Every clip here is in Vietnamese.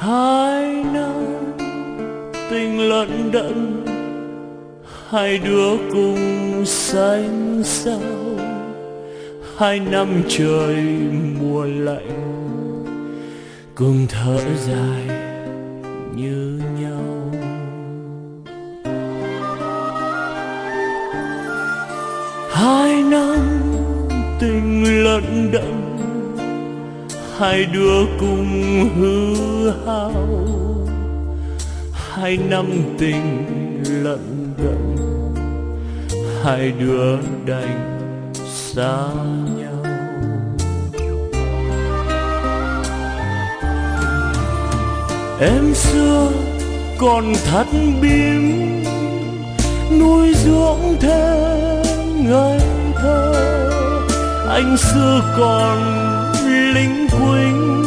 hai năm tình lận đận, hai đứa cùng xanh sao hai năm trời mùa lạnh cùng thở dài như nhau. Hai năm tình lận đận hai đứa cùng hư hao. Hai năm tình lận đận. Hai đứa đành xa nhau. Em xưa còn thắt biếm nuôi dưỡng thêm ngây thơ. Anh xưa còn lính quỳnh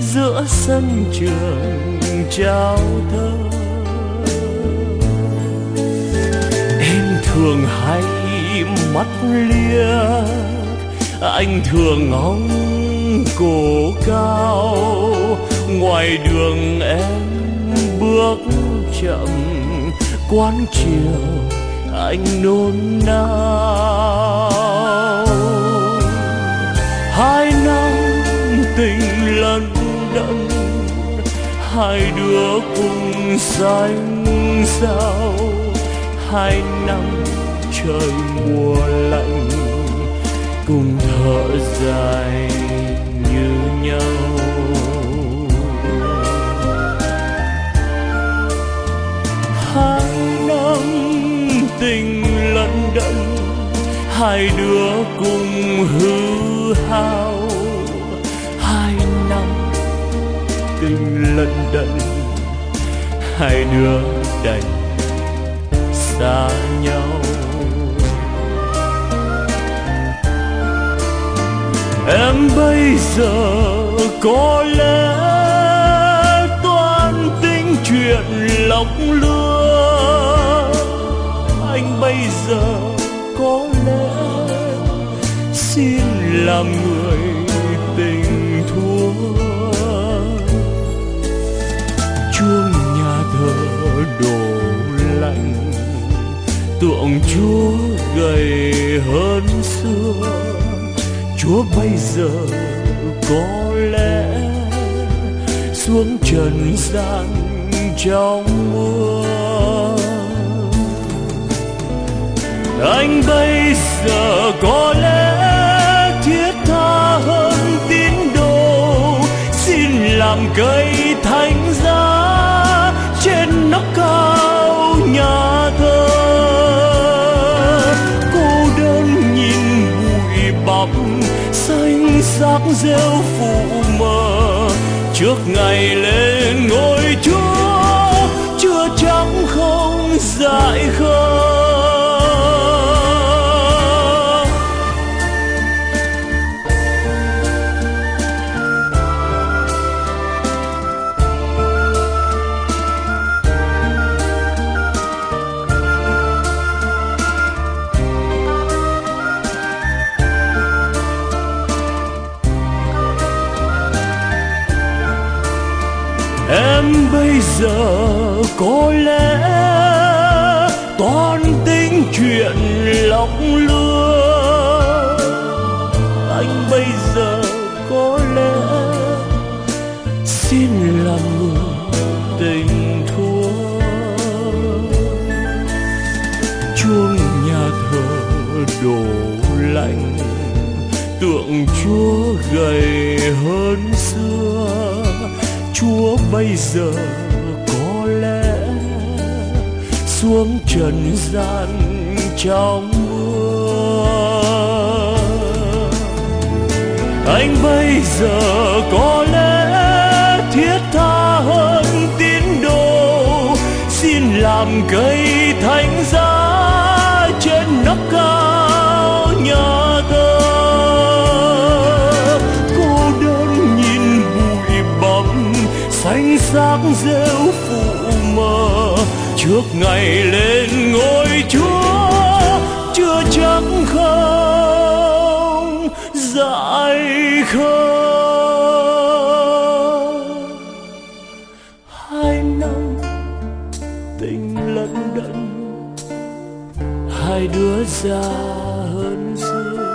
giữa sân trường trao thơ. Em thường hay mắt liếc, anh thường ngóng cổ cao. Ngoài đường em bước chậm, quán chiều anh nôn nao. Hai đứa cùng xanh sao? Hai năm trời mùa lạnh, cùng thở dài như nhau. Hai năm tình lận đận hai đứa cùng hư hao. Mình lận đận, hai đứa đành xa nhau. Em bây giờ có lẽ toan tính chuyện lọc lừa. Anh bây giờ có lẽ xin làm người tượng chúa gầy hơn xưa. Chúa bây giờ có lẽ xuống trần gian trong mưa. Anh bây giờ có lẽ thiết tha hơn tín đồ, xin làm cây giác rêu phủ mờ. Trước ngày lên ngôi chúa chưa trắng không dại khờ. Em bây giờ có lẽ toan tính chuyện lọc lừa. Anh bây giờ có lẽ xin làm người tình thua. Chuông nhà thờ đổ lạnh, tượng chúa gầy hơn chúa bây giờ có lẽ xuống trần gian trong mưa. Anh bây giờ có lẽ thiết tha hơn tín đồ, xin làm cây thánh giá giác rêu phụ mờ. Trước ngày lên ngôi chúa, chưa chắc không, dại không. Hai năm tình lận đận, hai đứa già hơn xưa.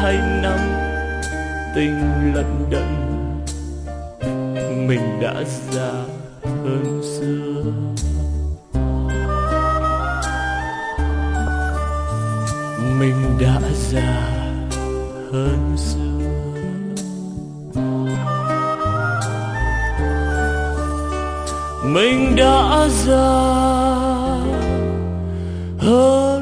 Hai năm tình lận đận mình đã già hơn xưa. Mình đã già hơn xưa. Mình đã già hơn